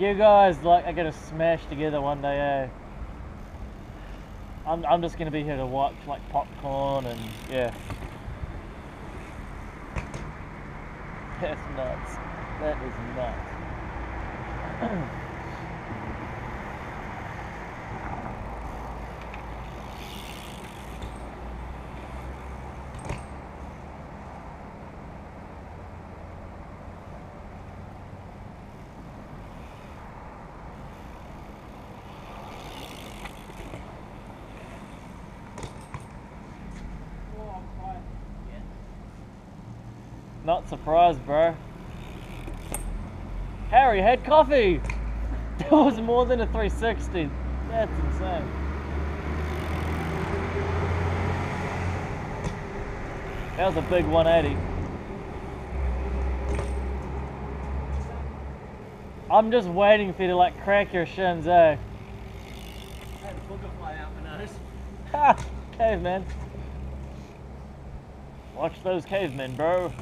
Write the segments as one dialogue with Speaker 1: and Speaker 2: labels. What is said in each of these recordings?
Speaker 1: You guys like are gonna smash together one day, eh? I'm I'm just gonna be here to watch like popcorn and yeah. That's nuts. That is nuts. Not surprised, bro. Harry had coffee. That was more than a 360. That's insane. That was a big 180. I'm just waiting for you to like crack your shins, eh?
Speaker 2: I had a booger fly out my nose.
Speaker 1: Ha! Caveman. Watch those cavemen, bro.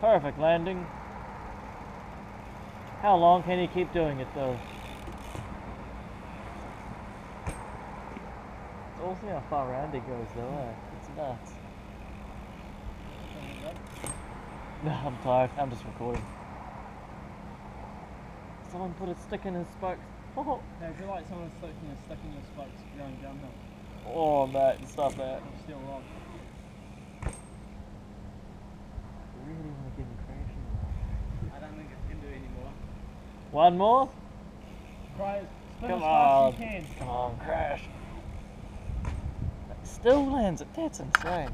Speaker 1: Perfect landing. How long can he keep doing it though? It's also how far around he goes though, eh? It's nuts. No, I'm tired. I'm just recording. Someone put a stick in his spokes. Oh,
Speaker 2: Now, if you like someone sticking a stick in your spokes going downhill,
Speaker 1: oh mate, stop that.
Speaker 2: I'm still wrong.
Speaker 1: One more?
Speaker 2: It. Spin
Speaker 1: Come
Speaker 2: as fast
Speaker 1: on.
Speaker 2: as you can.
Speaker 1: Come on, crash. Still lands it. That's insane.